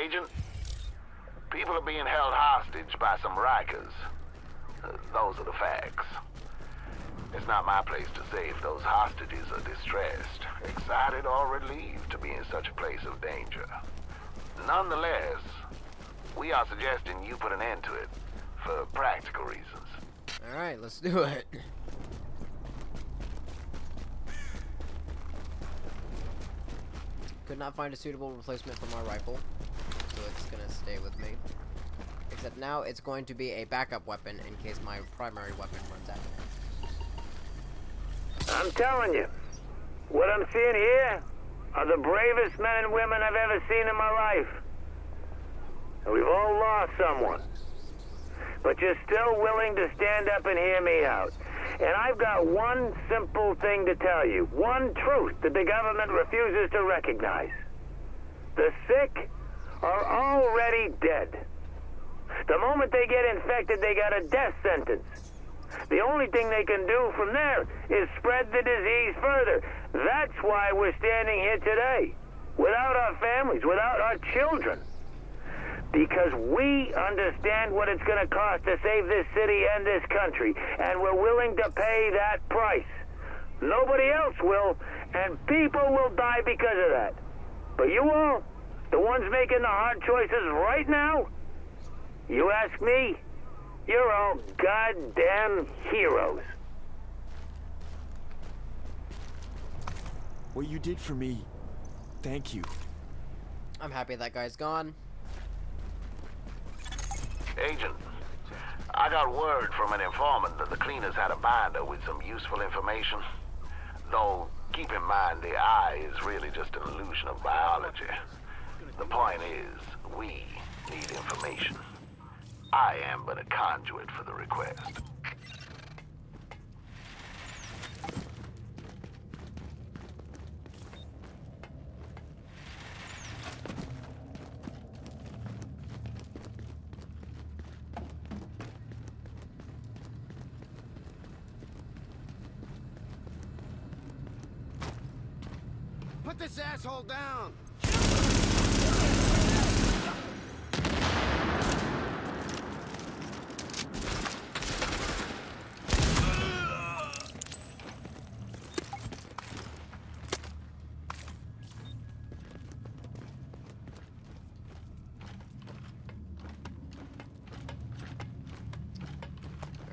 Agent, people are being held hostage by some Rikers. Uh, those are the facts. It's not my place to say if those hostages are distressed, excited or relieved to be in such a place of danger. Nonetheless, we are suggesting you put an end to it for practical reasons. Alright, let's do it. Could not find a suitable replacement for my rifle, gonna stay with me. Except now it's going to be a backup weapon in case my primary weapon runs out. I'm telling you, what I'm seeing here are the bravest men and women I've ever seen in my life. And we've all lost someone. But you're still willing to stand up and hear me out. And I've got one simple thing to tell you. One truth that the government refuses to recognize. The sick are already dead. The moment they get infected, they got a death sentence. The only thing they can do from there is spread the disease further. That's why we're standing here today. Without our families, without our children. Because we understand what it's going to cost to save this city and this country, and we're willing to pay that price. Nobody else will, and people will die because of that. But you all, the ones making the hard choices right now, you ask me, you're all goddamn heroes. What you did for me, thank you. I'm happy that guy's gone. Agent, I got word from an informant that the cleaners had a binder with some useful information. Though, keep in mind the eye is really just an illusion of biology. The point is, we need information. I am but a conduit for the request. Put this asshole down!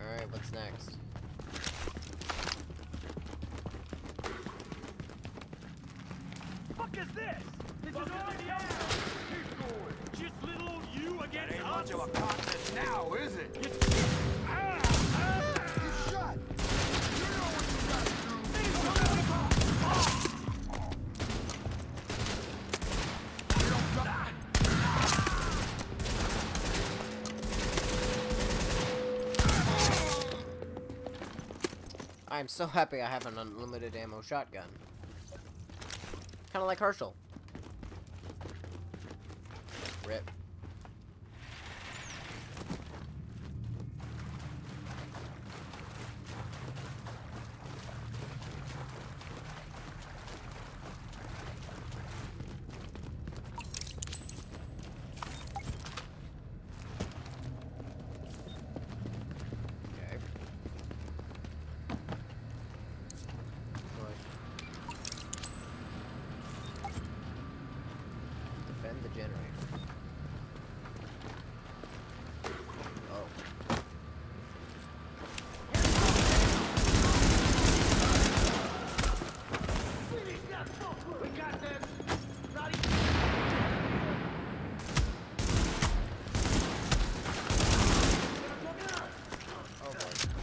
Alright, what's next? Fuck is this? This is. Keep going. Just little you against Ain't us. much of a contest now, is it? You I'm so happy I have an unlimited ammo shotgun. Kinda like Herschel. Rip. Okay. Defend the generator. Oh. Oh boy.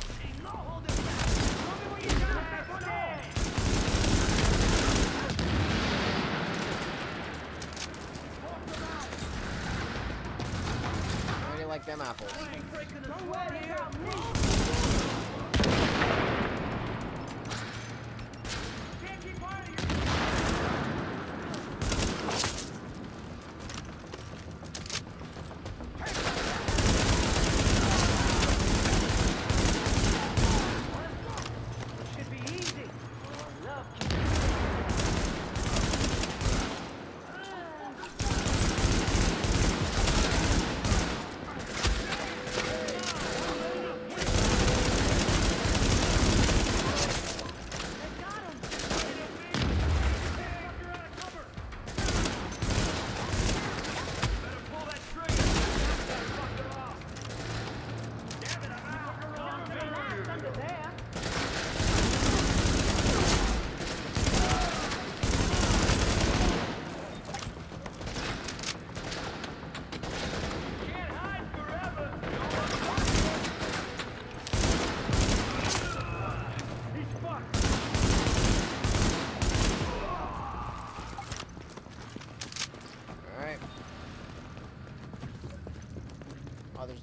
I really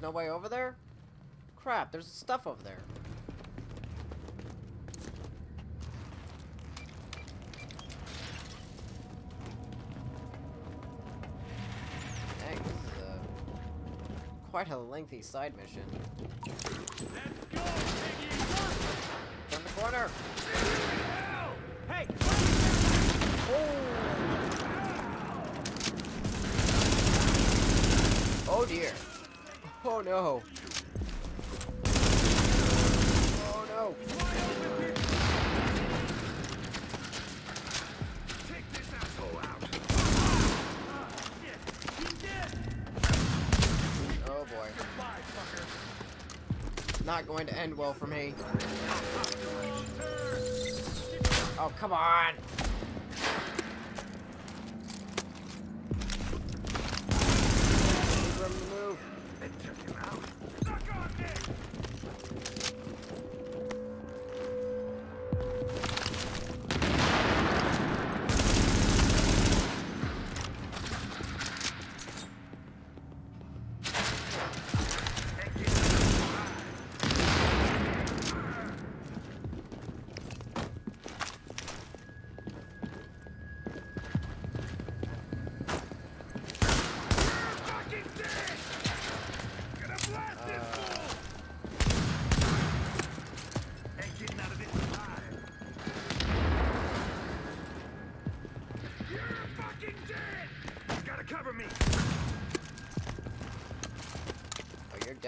no way over there? Crap, there's stuff over there. Dang, this is uh, quite a lengthy side mission. Let's go, Piggy! Turn the corner! Hey! Oh dear. Oh no. Oh no. Oh boy. Not going to end well for me. Oh, come on.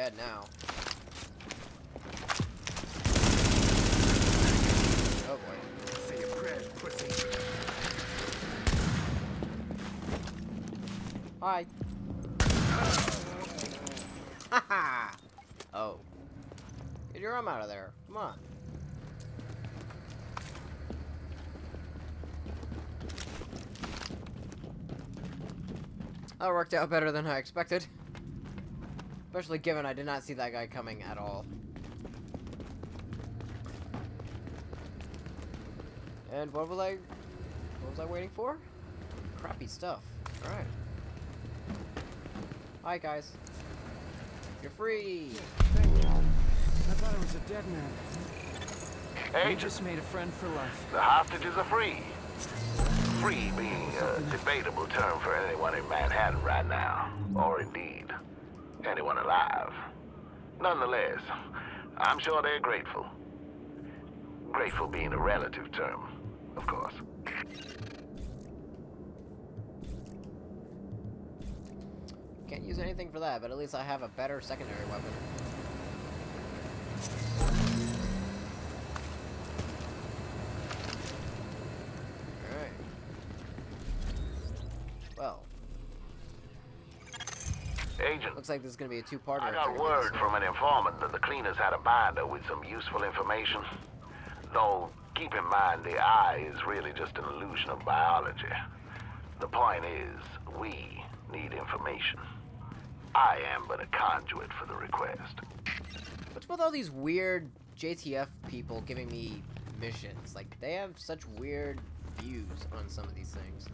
Dead now. Oh boy. Say your prayers, pussy. Hi. Haha. oh. Get your arm out of there. Come on. That worked out better than I expected. Especially given I did not see that guy coming at all. And what was I... What was I waiting for? Crappy stuff. Alright. Hi, guys. You're free! Thank you. I thought I was a dead man. You Agent, just made a friend for life. the hostages are free. Free being a debatable term for anyone in Manhattan right now, or indeed, anyone alive. Nonetheless, I'm sure they're grateful. Grateful being a relative term, of course. Can't use anything for that, but at least I have a better secondary weapon. Agent, looks like this is gonna be a two-parter. I got they're gonna do word from an informant that the cleaners had a binder with some useful information. Though, keep in mind, the eye is really just an illusion of biology. The point is, we need information. I am but a conduit for the request. What's with all these weird JTF people giving me missions? Like, they have such weird views on some of these things.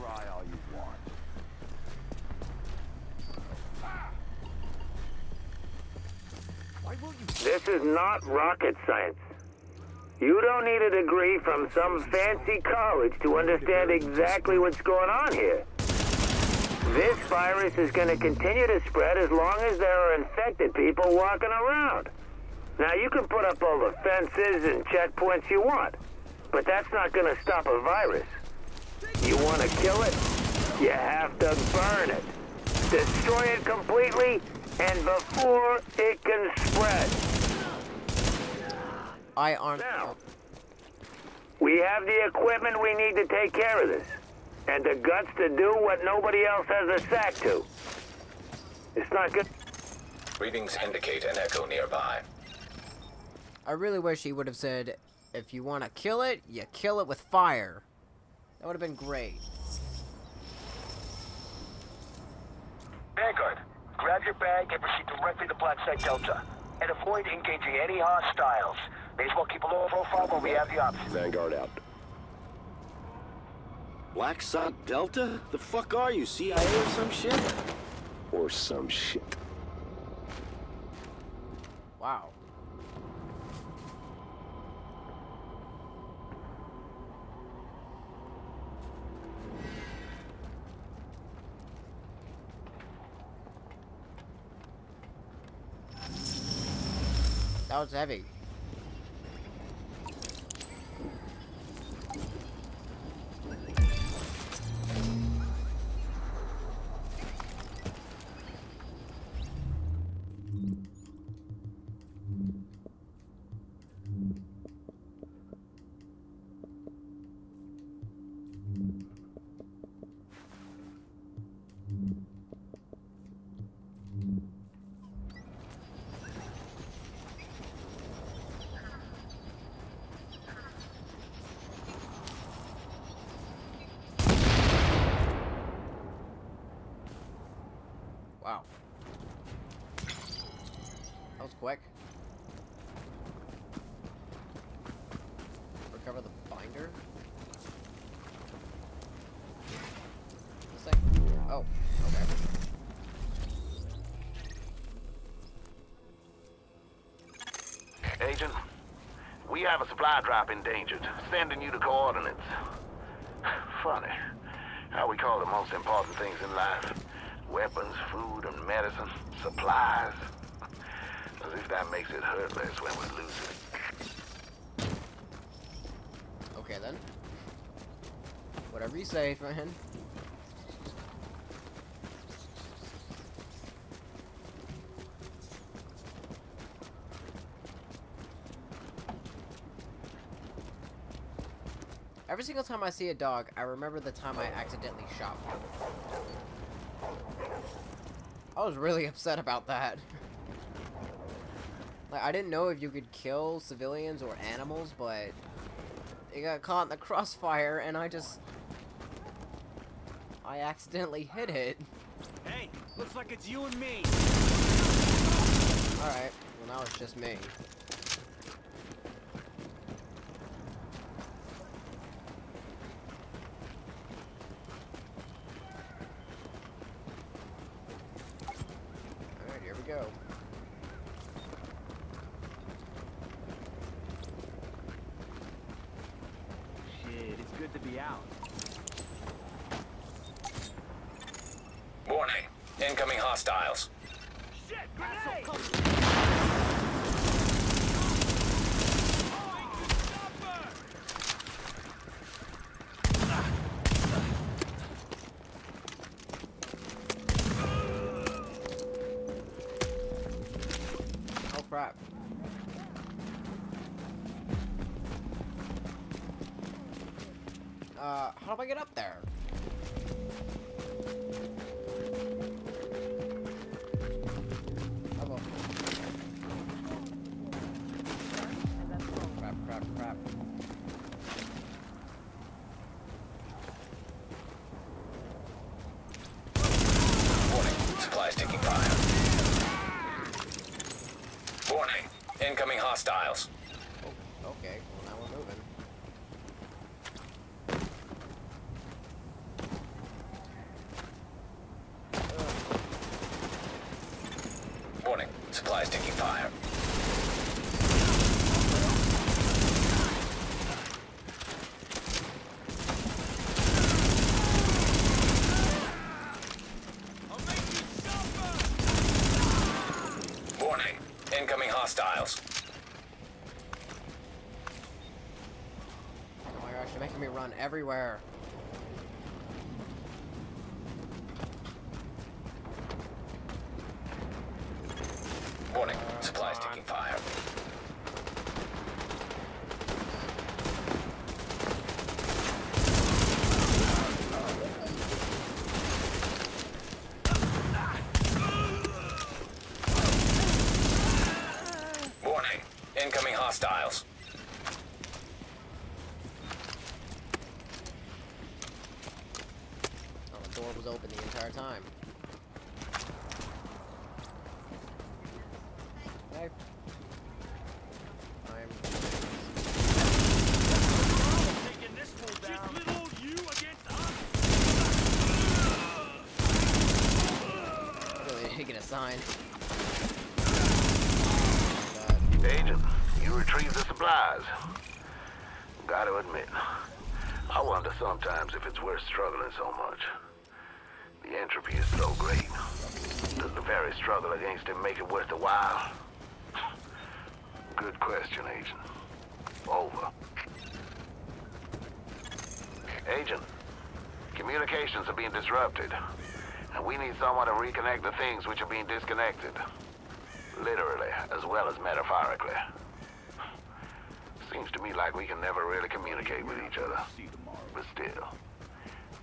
Cry all you want. Why will you This is not rocket science. You don't need a degree from some fancy college to understand exactly what's going on here. This virus is going to continue to spread as long as there are infected people walking around. Now, you can put up all the fences and checkpoints you want, but that's not going to stop a virus. You want to kill it? You have to burn it. Destroy it completely and before it can spread. I aren't. Now, we have the equipment we need to take care of this. And the guts to do what nobody else has a sack to. It's not good. Readings indicate an echo nearby. I really wish he would have said, if you want to kill it, you kill it with fire. That would have been great. Vanguard, grab your bag and proceed directly to Black Site Delta. And avoid engaging any hostiles. May as well keep a low profile while we have the option. Vanguard out. Black Sock Delta? The fuck are you, CIA or some shit? Or some shit. Wow. That was heavy. Binder? Oh, okay. Agent, we have a supply drop endangered. Sending you the coordinates. Funny. How we call the most important things in life. Weapons, food, and medicine. Supplies. As if that makes it hurt less when we lose it. Okay then. Whatever you say, friend. Every single time I see a dog, I remember the time I accidentally shot one. I was really upset about that. like, I didn't know if you could kill civilians or animals, but it got caught in the crossfire, and I just... I accidentally hit it. Hey, looks like it's you and me. Alright, well now it's just me. Alright, here we go. Shit, it's good to out. Warning. Incoming hostiles. Shit, grenade! Oh crap. Uh, how do I get up there? Oh, well. Crap, crap, crap. Warning. Supplies taking fire. Warning. Incoming hostiles. Oh, okay. Well, now we're moving. Warning. Supplies taking fire. Warning. Incoming hostiles. Oh my gosh, you're making me run everywhere. Warning. Supplies taking fire. Warning. Incoming hostiles. Oh, the door was open the entire time. Okay. I'm Agent, you retrieved the supplies. Gotta admit, I wonder sometimes if it's worth struggling so much. The entropy is so great. Does the very struggle against it make it worth the while? Good question, Agent. Over. Agent, communications are being disrupted, we need someone to reconnect the things which are being disconnected. Literally, as well as metaphorically. Seems to me like we can never really communicate with each other. But still,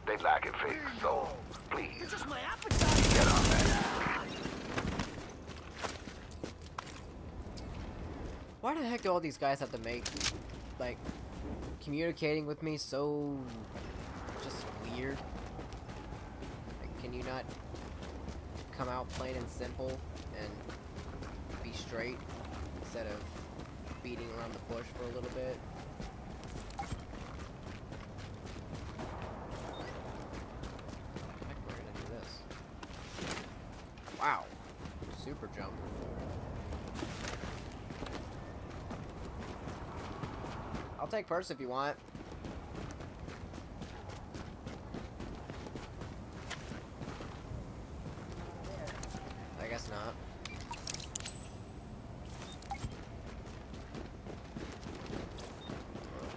they'd like it fixed, so please, get on that. Why the heck do all these guys have to make, like, communicating with me so just weird? Can you not come out plain and simple and be straight instead of beating around the bush for a little bit? Wow. Super jump. I'll take purse if you want. I guess not.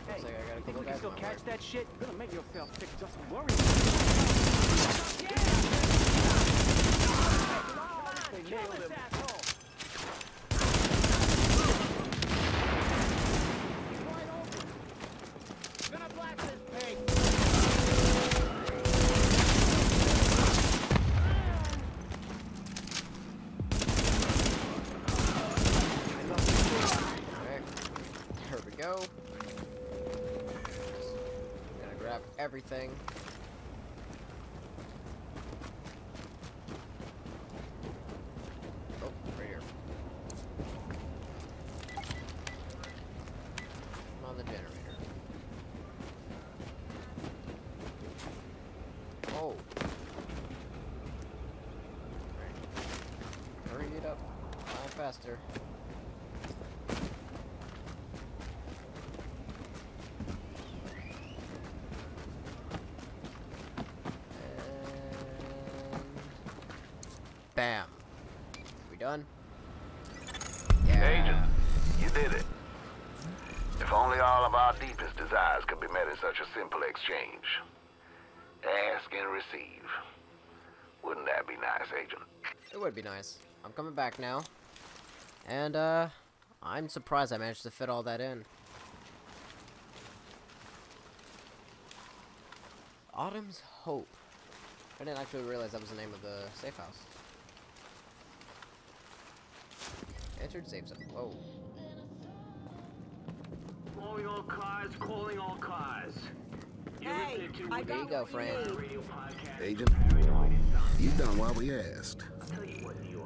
Hey, Looks like I gotta think go we can back still my catch way. that shit? You're gonna make yourself sick just worrying. They nailed him. Alright. There we go. Gonna grab everything. Oh, right here. Come on the generator. Oh. Right. Hurry it up. Fly faster. Bam. We done? Agent, you did it. If only all of our deepest desires could be met in such a simple exchange. Ask and receive. Wouldn't that be nice, Agent? It would be nice. I'm coming back now. And, uh, I'm surprised I managed to fit all that in. Autumn's Hope. I didn't actually realize that was the name of the safe house. Entered safe zone. Whoa. Calling all cars, calling all cars. Hey, I There you go, friend. need. Radio podcast. Agent, you've done what we asked.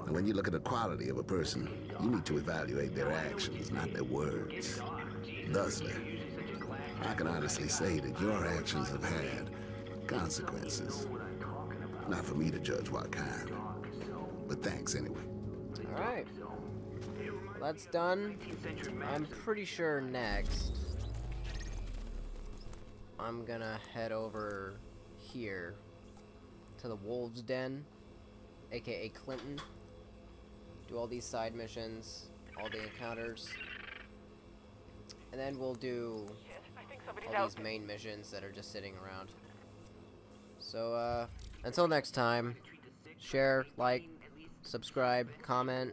And when you look at the quality of a person, you need to evaluate their actions, not their words. Thusly, I can honestly say that your actions have had consequences. Not for me to judge what kind. But thanks anyway. Alright. That's done. I'm pretty sure next I'm gonna head over here to the Wolves Den, aka Clinton. Do all these side missions, all the encounters. And then we'll do all these main missions that are just sitting around. So, uh, until next time, share, like, subscribe, comment,